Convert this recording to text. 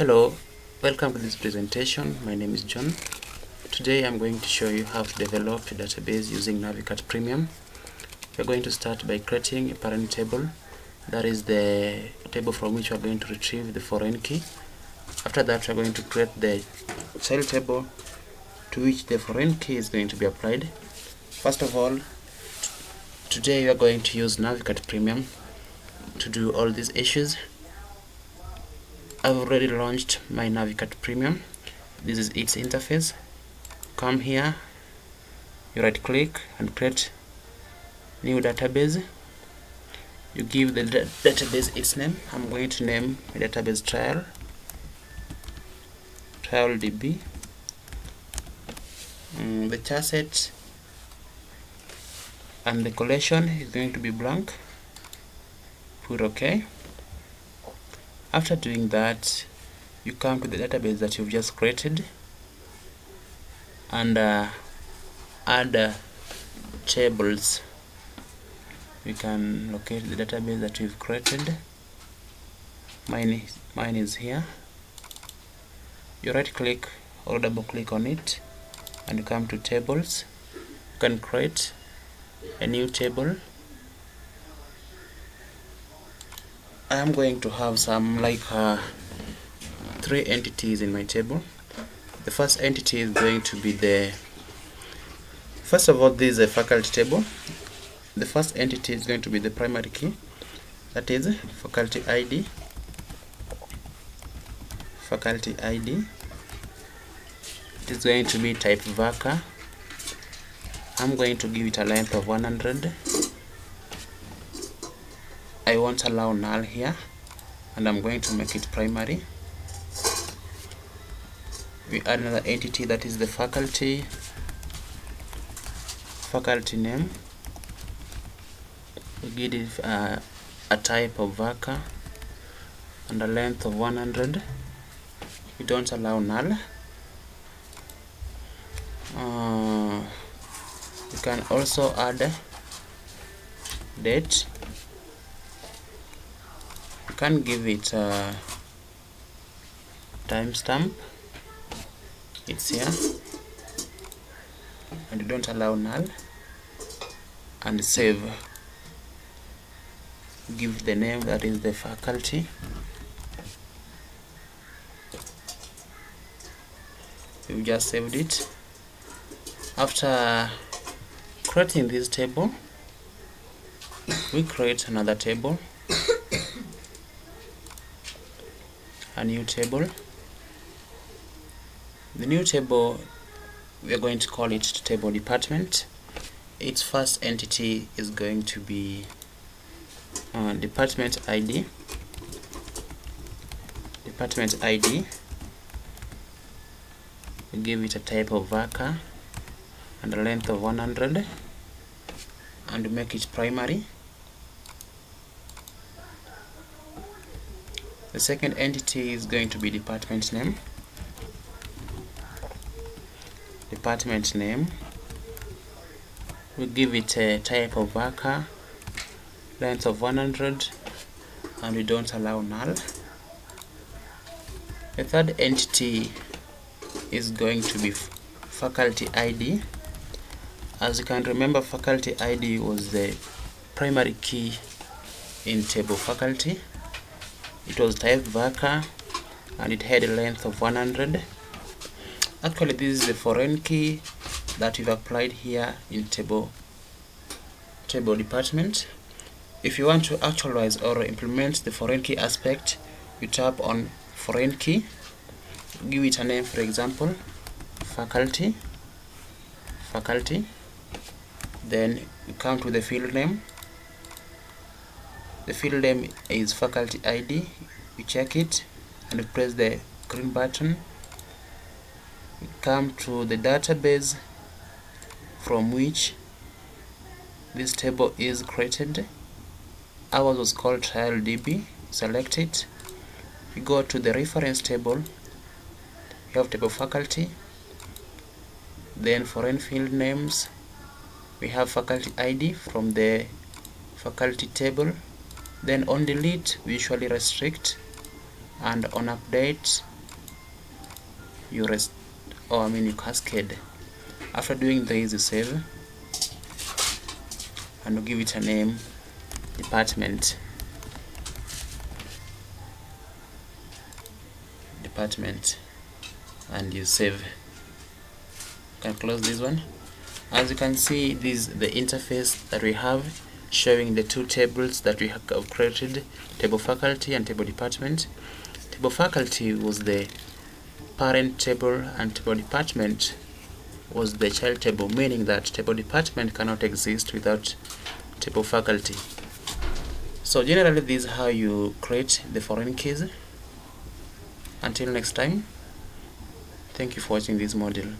Hello, welcome to this presentation. My name is John. Today I'm going to show you how to develop a database using Navicat Premium. We're going to start by creating a parent table. That is the table from which we're going to retrieve the foreign key. After that, we're going to create the child table to which the foreign key is going to be applied. First of all, today we are going to use Navicat Premium to do all these issues. I've already launched my Navicat Premium. This is its interface. Come here, you right click and create new database. You give the da database its name. I'm going to name my database trial trial db. Mm, the charset and the collection is going to be blank. Put OK. After doing that, you come to the database that you've just created and uh, add uh, tables. We can locate the database that we've created. Mine is, mine is here. You right click or double click on it and you come to tables. You can create a new table. I am going to have some like uh, three entities in my table. The first entity is going to be the first of all this is a faculty table. The first entity is going to be the primary key. That is faculty ID faculty ID it is going to be type varchar I'm going to give it a length of 100 I won't allow null here and I'm going to make it primary. We add another entity that is the faculty faculty name. We give it uh, a type of varchar and a length of 100 we don't allow null. Uh, you can also add date can give it a timestamp. It's here. And don't allow null. And save. Give the name that is the faculty. We've just saved it. After creating this table we create another table a new table. The new table we are going to call it table department. Its first entity is going to be uh, department ID department ID we give it a type of varchar and a length of 100 and make it primary the second entity is going to be department name. Department name. We give it a type of varchar length of 100 and we don't allow null. The third entity is going to be faculty ID as you can remember faculty ID was the primary key in table faculty it was type varchar and it had a length of 100 actually this is the foreign key that we've applied here in table table department. If you want to actualize or implement the foreign key aspect you tap on foreign key. Give it a name for example faculty faculty. Then you come to the field name the field name is faculty ID you check it and you press the green button. You come to the database from which this table is created. Ours was called trial DB select it. You go to the reference table. You have table faculty. Then foreign field names. We have faculty ID from the faculty table then on delete we usually restrict and on update you rest or I mean you cascade. After doing this you save and you give it a name department. Department and you save. You can close this one? As you can see this is the interface that we have showing the two tables that we have created table faculty and table department. Table faculty was the parent table and table department was the child table meaning that table department cannot exist without table faculty. So generally this is how you create the foreign keys. Until next time thank you for watching this module